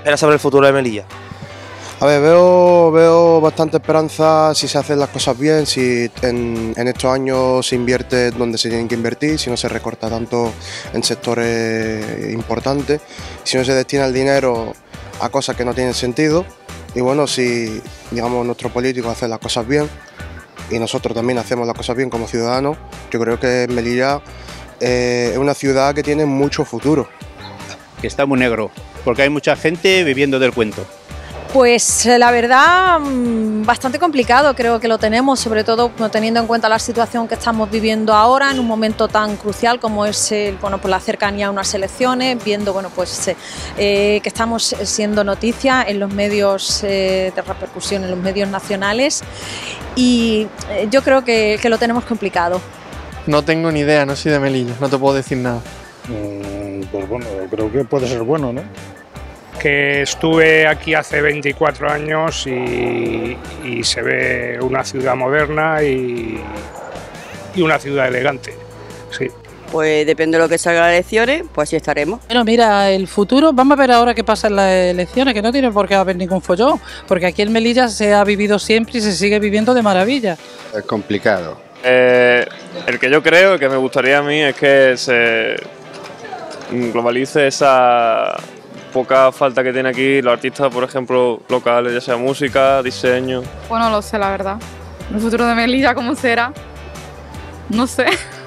espera saber el futuro de Melilla? A ver, veo, veo bastante esperanza si se hacen las cosas bien, si en, en, estos años se invierte donde se tienen que invertir, si no se recorta tanto en sectores importantes, si no se destina el dinero a cosas que no tienen sentido. Y bueno, si digamos nuestros políticos hacen las cosas bien y nosotros también hacemos las cosas bien como ciudadanos, yo creo que Melilla eh, es una ciudad que tiene mucho futuro. Que está muy negro, porque hay mucha gente viviendo del cuento. Pues eh, la verdad, mm, bastante complicado creo que lo tenemos, sobre todo teniendo en cuenta la situación que estamos viviendo ahora, en un momento tan crucial como es el, bueno, pues la cercanía a unas elecciones, viendo bueno, pues, eh, que estamos siendo noticia en los medios eh, de repercusión, en los medios nacionales, y eh, yo creo que, que, lo tenemos complicado. No tengo ni idea, no soy de Melilla, no te puedo decir nada. Mm, pues bueno, creo que puede ser bueno, ¿no? que estuve aquí hace 24 años y, y se ve una ciudad moderna y, y, una ciudad elegante. Sí. Pues depende de lo que salga las elecciones, pues así estaremos. Bueno, mira, el futuro, vamos a ver ahora qué pasa en las elecciones, que no tiene por qué haber ningún follón, porque aquí en Melilla se ha vivido siempre y se sigue viviendo de maravilla. Es complicado. Eh, el que yo creo, que me gustaría a mí, es que se globalice esa poca falta que tiene aquí los artistas, por ejemplo, locales, ya sea música, diseño. Bueno, lo sé, la verdad. El futuro de Melilla, ¿cómo será? No sé.